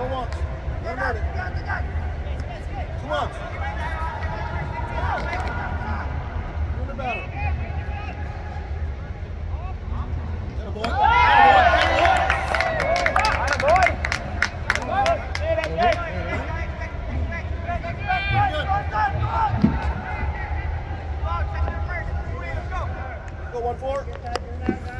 Come on. Get him. Come on. Win the. Get a. Get a. Get a